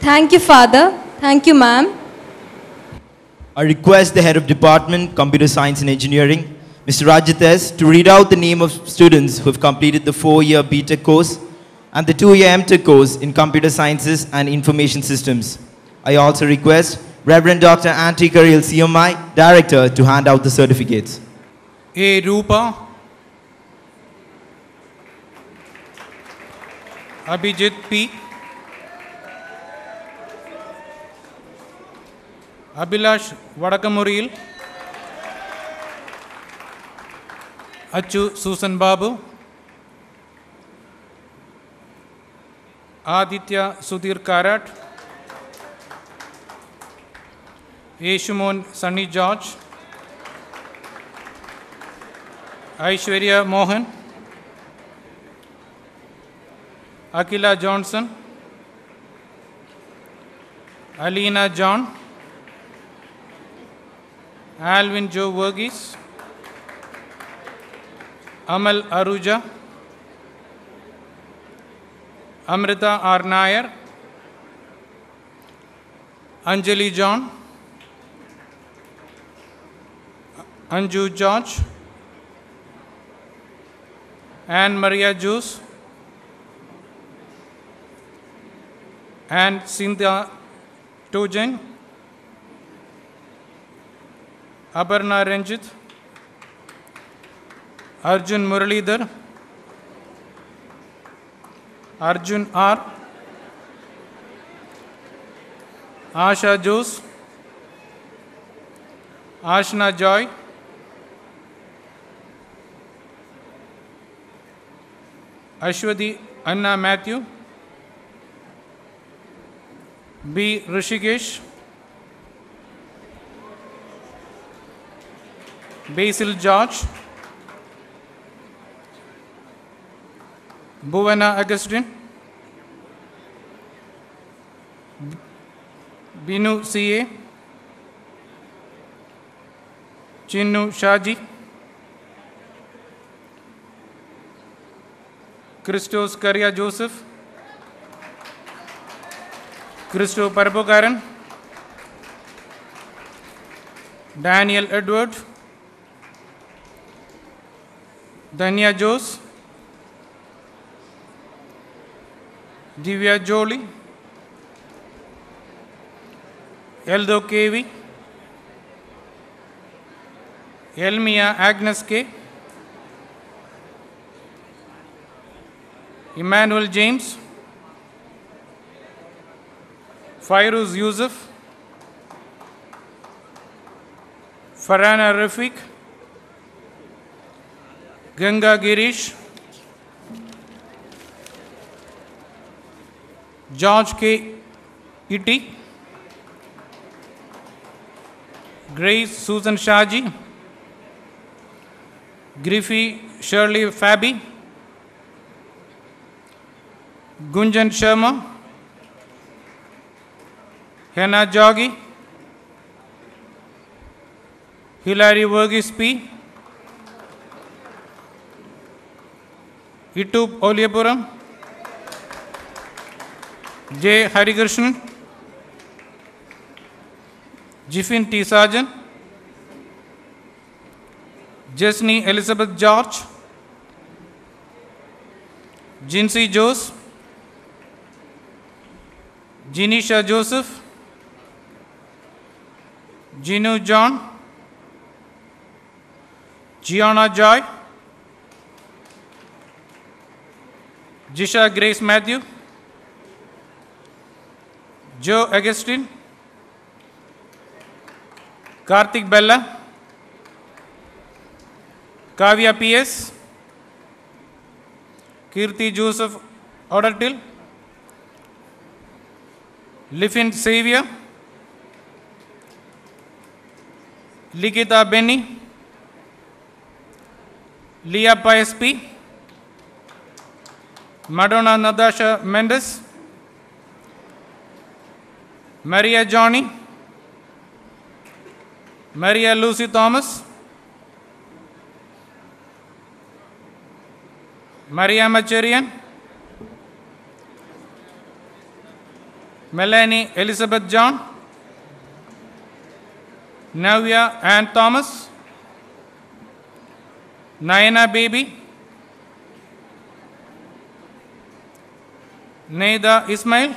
Thank you, Father. Thank you, ma'am. I request the head of department, computer science and engineering, Mr. Rajates, to read out the name of students who have completed the four-year BTEC course and the two-year MTech course in computer sciences and information systems. I also request Reverend Dr. Antti Karil CMI, Director, to hand out the certificates. A. Rupa, Abhijit P. Abhilash Vadak Muri Achu Susan Babu Aditya Sudhir Karat Yeshumon Sunny George Aishwarya Mohan Akhila Johnson Alina John Alvin Joe Verghese, Amal Aruja, Amrita R. Nair, Anjali John, Anju George, Anne Maria Juice, and Cynthia Tojan, Aparna Ranjit, Arjun Muralidhar, Arjun R, Asha Jose, Ashna Joy, Ashwati Anna Matthew, B. Rishikesh, Basil George, Buvana Augustine, Binu C.A., Chinnu Shaji, Christos Karya Joseph, Christo Parbokaran, Daniel Edward, Dhanya Jose Divya Jolly yellow KV एलमिया Agnes K Emmanuel James Fairooz Yusuf Farana Rafeeq Ganga Girish, George K इटी, Grace Susan Shaji, Griffy Shirley Faby, Gunjan Sharma, Hena Jogi, Hilary Varghese P Ittoop Oliyapuram J Harikrishna Jiffin T Sajan Jasni Elizabeth George Jincy Jose Jinisha Joseph Jinu John Jiana Joy Jisha Grace Matthew, Joe Augustine, Karthik Bella, Kavya P.S., Kirti Joseph Odatil, Liffin Xavier, Likita Benny, Leah Pius P, Madonna Natasha Mendes, Maria Johnny, Maria Lucy Thomas, Maria Macharian, Melanie Elizabeth John, Navya Ann Thomas, Nayana Baby, Neda Ismail,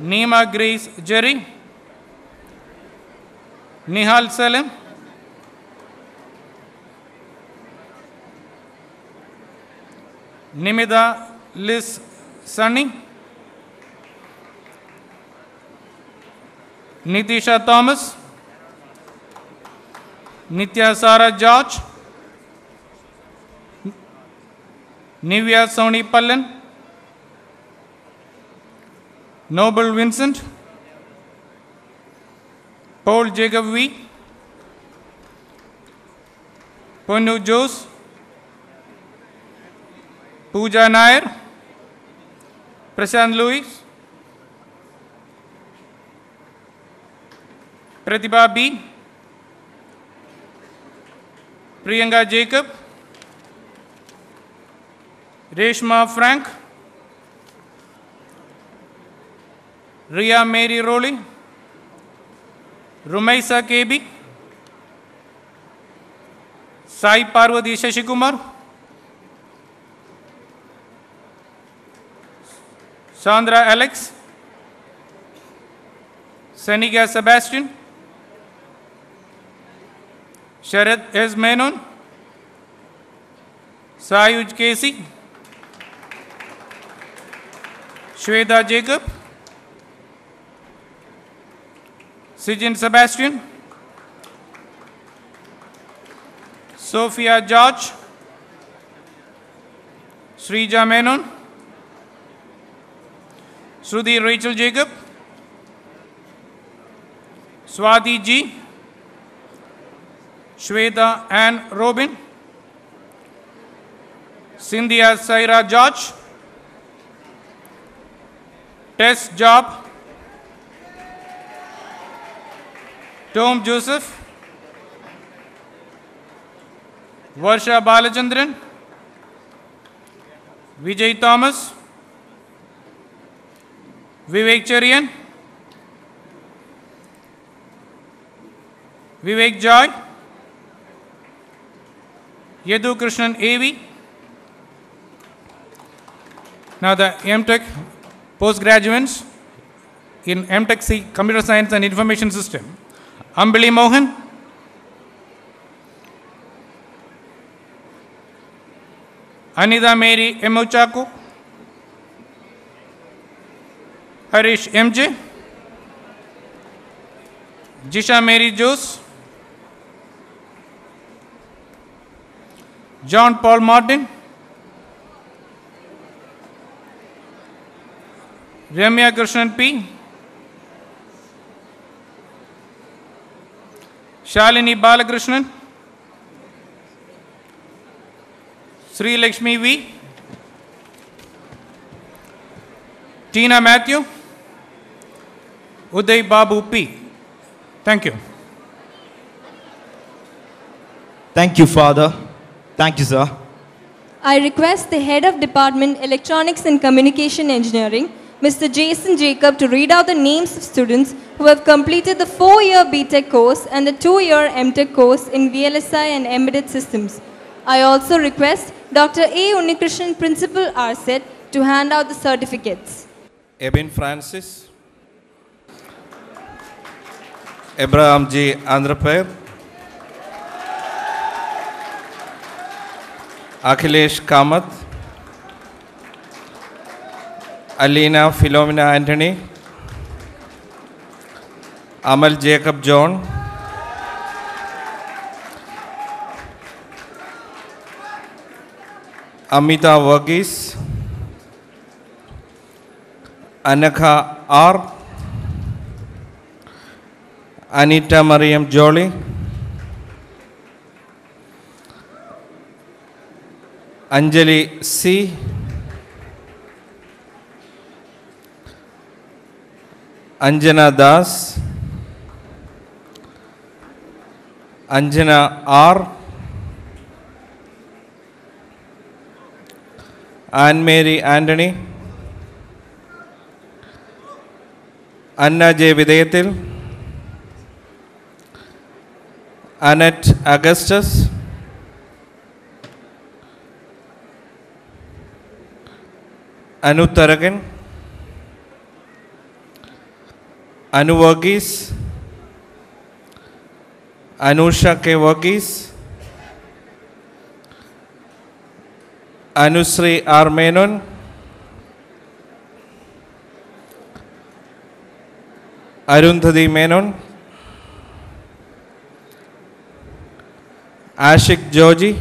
Neema Grace Jerry, Nihal Salim, Nimida Liz Sunny, Nitisha Thomas, Nitya Sara George, Nivya Sony Pallan, Noble Vincent, Paul Jacob V, Ponu Jose, Pooja Nair, Prashant Louis, Pratibha B, Priyanka Jacob, Reshma Frank, Ria Mary Rowley, Rumaisa KB, Sai Parvati Shashikumar, Sandra Alex, Seniga Sebastian, Sharad S. Menon, Sayuj Casey, Shweta Jacob, Sijin Sebastian, Sophia George, Srija Menon, Sruthi Rachel Jacob, Swati G, Shweta Ann Robin, Cynthia Saira George, Tess Job, Tom Joseph, Varsha Balachandran, Vijay Thomas, Vivek Charian, Vivek Joy, Yadu Krishnan AV. Now the MTech postgraduates in MTech C Computer Science and Information System. Ambili Mohan, Anida Mary Emuchaku, Harish MJ, Jisha Mary Jose, John Paul Martin, Ramya Krishnan P, Shalini Balakrishnan, Sri Lakshmi V, Tina Matthew, Uday Babu P. Thank you. Thank you, Father. Thank you, sir. I request the Head of Department Electronics and Communication Engineering, Mr. Jason Jacob, to read out the names of students who have completed the four-year BTEC course and the two-year MTech course in VLSI and Embedded Systems. I also request Dr. A. Unikrishnan, Principal RSET, to hand out the certificates. Ebin Francis, Abraham G. Andhrapair, Akhilesh Kamath, Alina Philomena Anthony, Amal Jacob John, Amita Varghese, Anakha R. Anita Mariam Jolie. Anjali C. Anjana Das, Anjana R, Anne Mary Anthony, Anna J. Vidyathil, Annette Augustus, Anutaragan. Anu Varghese Anusha K Varghese Anushree R Menon Arundhati Menon Ashiq Joji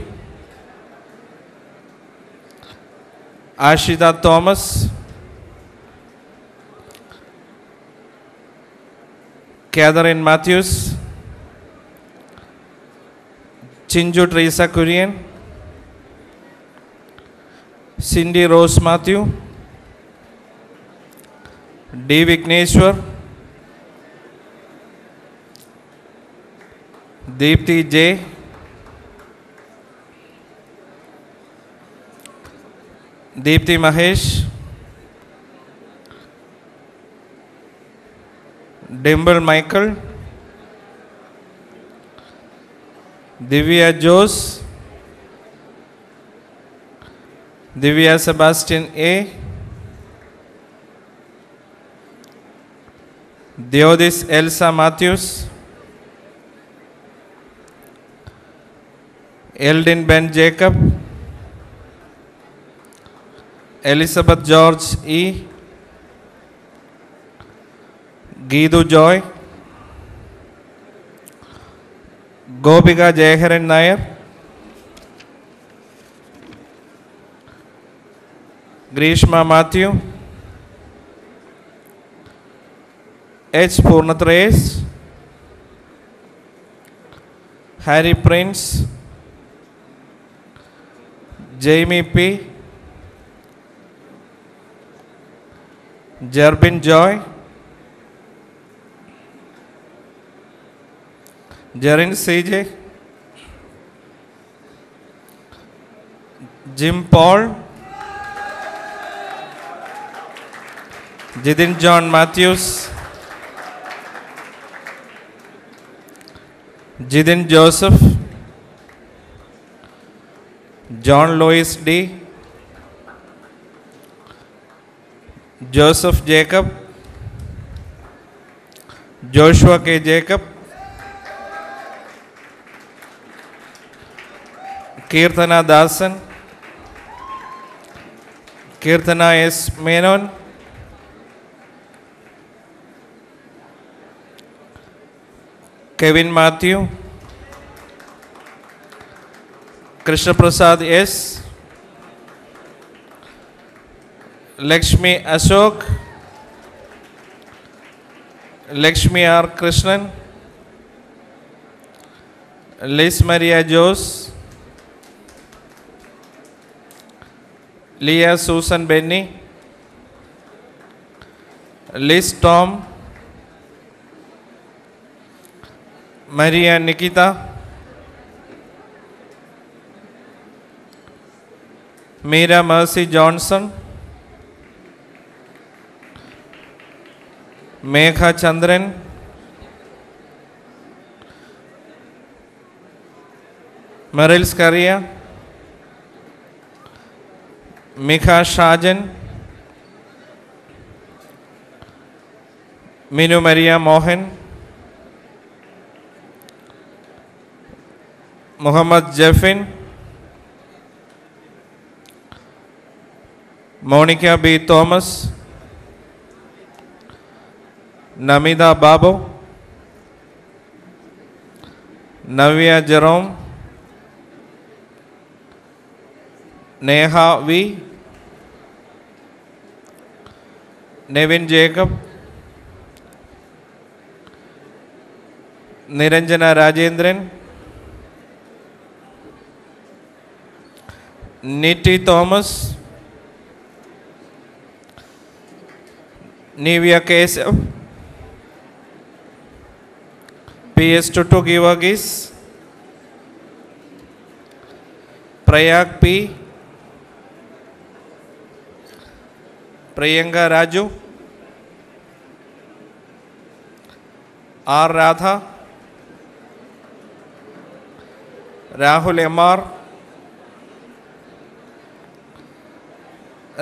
Ashita Thomas gather in Matthews. Chinju Teresa Kurian. Cindy Rose Matthew. D. Vigneshwar. Deepthi J. Deepthi Mahesh. Dimple Michael Divya Jose Divya Sebastian A दियोदिस Elsa Matthews Eldin Ben Jacob Elizabeth George E e. Geethu Joy Gopika Jayaharan Nair Greeshma Mathew H പൂർണ്ണത്രേസ് Harry Prince Jaimy P Jerbin Joy during CJ, Jim Paul, Jidin John Matthews, Jidin Joseph, John Louis D, Joseph Jacob, Joshua K. Jacob, Keerthana Dasan Keerthana S Menon Kevin Mathew Krishnaprasad S Lakshmi Ashok Lakshmi R Krishnan Liz Maria Jose Liya Susan Benny Liz Tom Maria Nikita Meera Mercy Johnson Megha Chandran मरिल्स करिया Milkha Shajan Meenu Maria Mohan Mohammed जैफिन Monica B Thomas नमिदा Babu Navya Jerome Neha V Nevin Jacob Niranjan Rajendran neat Thomas Nivya Keshav P S Totu गिवागी Prayag P P Priyanka Raju R Radha Rahul M R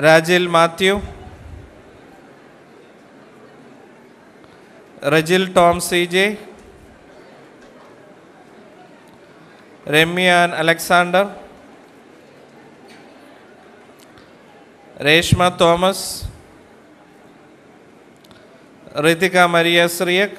Rajil Mathew Rejil Tom C J Ramya and Alexander Reshma Thomas Ritika Maria ശ്രിയക്